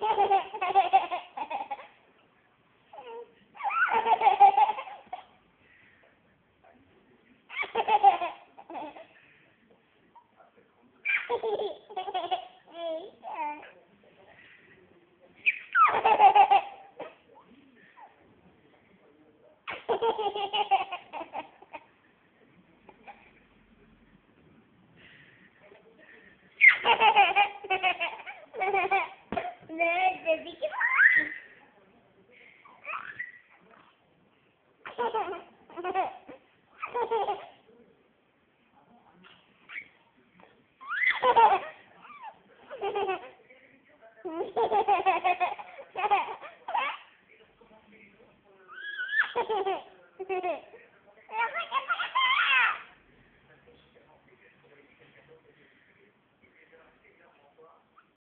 Hehehehe Nerede bir em